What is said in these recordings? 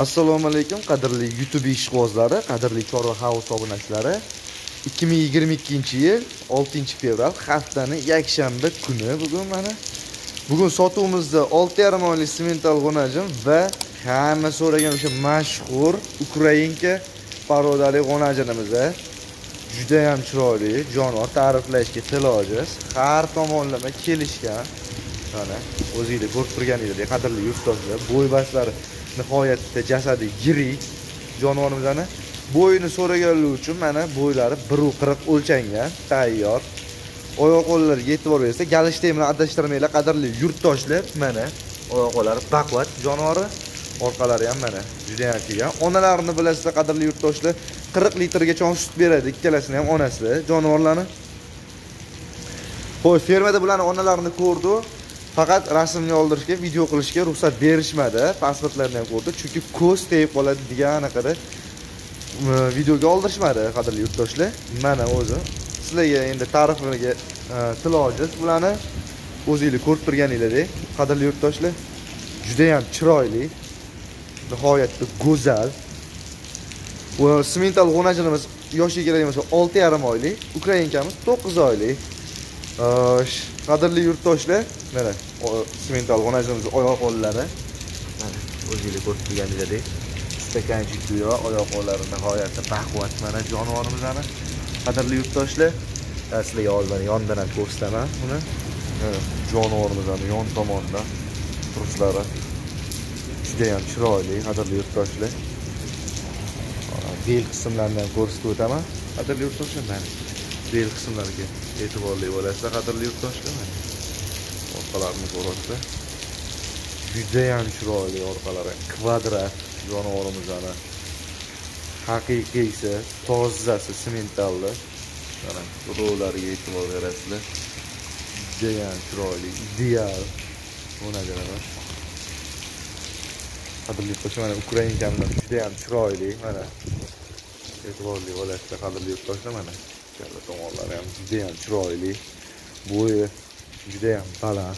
assalomu alaykum qadrli youtube ishqibozlari qadrli chorva house obunachilari. 2022 yil 6 fevral haftani yakshanba kuni bugun mana. Bugun sotuvimizda 6,5 oylik semental g'unajim va hamma so'ragan o'sha mashhur ukrainka parodali g'unajinimiz juda ham chiroyli jonivor ta'riflashga til ojiz har tomonlama kelishgan mana o'zinglar ko'rib turganinglardek qadrli yurtdoshlar bo'ybastlari nihoyatda jasadi yirik jonivorimizni bo'yini so'raganlar uchun mana bo'ylari bir qirq o'lchangan tayyor. Oyoq qo'llariga e'tibor bersa galshtey bilan adashtirmanglar qadrli yurtdoshlar. Mana oyoq qo'llari baquvvat jonivori. Orqalari ham mana juda yam kelgan. Onalarini bilasizlar qadrli yurtdoshlar. Qirq litrgacha sut beradi. Ikkalasini ham onasi jonivorlarni. Xo'sh fermada bularni onalarini ko'rdi. Faqat rasmni oldirishga video qilishga ruxsat berishmadi. Pasportlarni ham ko'rdi. Chunki ko'z tegib qoladi degan anaqada videoga oldirishmadi qadrli yurtdoshlar. Mana o'zi sizlarga endi ta'rifiga e, til ojiz. Bularni o'zinglar ko'rib turganinglardek qadrli yurtdoshlar judayam chiroyli nihoyatda go'zal. Smental g'unajinimiz yoshiga keladigan bo'lsa olti yarim oylik ukrainkamiz to'qqiz oylik. Э, qadrli yurtdoshlar mana semental g'unajimiz oyoq qo'llari. Mana o'zinglar ko'rib turganingizdek stakanchik va oyoq qo'llari nihoyatda baquvvat. Mana jonivorimizni qadrli yurtdoshlar. Sizlarga hozir mana yondan ham ko'rsataman uni. Jonivorimizni yon tomonidan turishlari judayam chiroyli qadrli yurtdoshlar. Bel qismlarini ham ko'rsatib o'taman. Qadrli yurtdoshlar mana. Bel qismlariga e'tiborli bo'lasizlar qadrli yurtdoshlar. Mana orqalarini ko'ryapsizlar judayam chiroyli orqalari. Kvadrat jonivorimizni. Haqiqiysi tozasi sementalli mana ro'lariga e'tibor berasizlar. Judayam chiroyli ideal o'rnatiladi qadrli yurtdoshlar mana ukrainkamlar judayam chiroyli. Mana e'tiborli bo'lasizlar qadrli yurtdoshlar mana. Ikkala tomonlari ham judayam chiroyli bo'yi judayam baland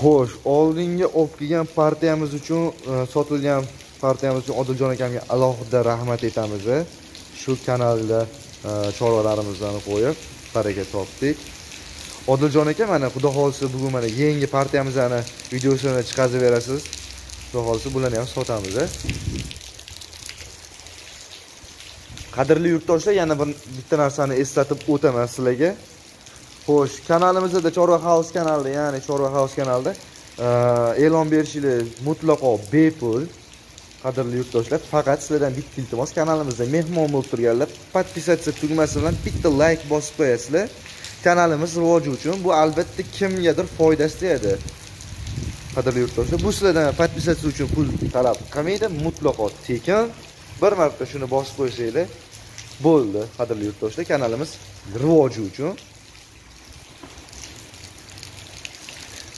xo'sh oldingi olib kelgan partiyamiz uchun sotilgan partiyamiz uchun odiljon akamga alohida rahmat aytamiz shu kanalda e, chorvalarimizni qo'yib baraka topdik odiljon aka mana xudo xohlasa bugun mana yangi partiyamizni videosini chiqarib berasiz xudo xohlasa bularni ham sotamiz qadrli yurtdoshlar yana bir bitta narsani eslatib o'taman sizlarga. Xo'sh kanalimizda chorva house kanalida ya'ni chorva house kanalida uh, e'lon berishingiz mutlaqo bepul qadrli yurtdoshlar. Faqat sizlardan bitta iltimos kanalimizda mehmon bo'lib turganlar подписаться tugmasi bilan bitta layk bosib qo'yasizlar. Kanalimiz rivoji uchun bu albatta kimgadir foydasi tegadi qadrli yurtdoshlar bu sizlardan подписаться uchun pul talab qilmaydi mutlaqo tekin. Bir marta shuni bosib qo'ysanglar bo'ldi qadrli yurtdoshlar kanalimiz rivoji uchun.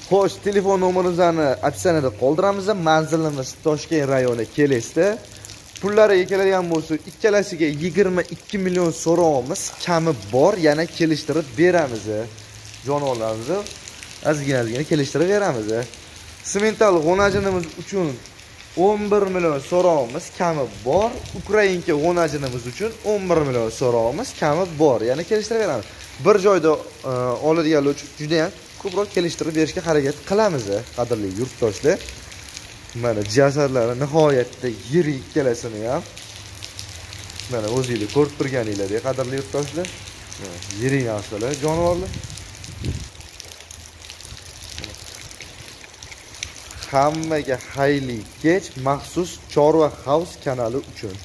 Xo'sh telefon nomerimizni opsiyada qoldiramiz. Manzilimiz toshkent rayoni kelesda pullariga keladigan bo'lsa ikkalasiga yigirma ikki million so'rovimiz kami bor. Yana kelishtirib beramiz. Jonivorlarimizni ozgina ozgina kelishtirib beramiz. Semental g'unajinimiz uchun 11 million so'rovimiz kami bor. Ukrainka o'najinimiz uchun 11 million so'rovimiz kami bor. Yana kelishtirib beramiz bir joyda e, oladiganlar uchun juda yam ko'proq kelishtirib berishga harakat qilamiz e, qadrli yurtdoshlar. Mana jasadlari nihoyatda yirik ikkalasini ham mana o'zinglar ko'rib turganinglardek qadrli yurtdoshlar. Yirik narsalar jonivorlar. Hammaga xayrli kech maxsus chorva house kanali uchun.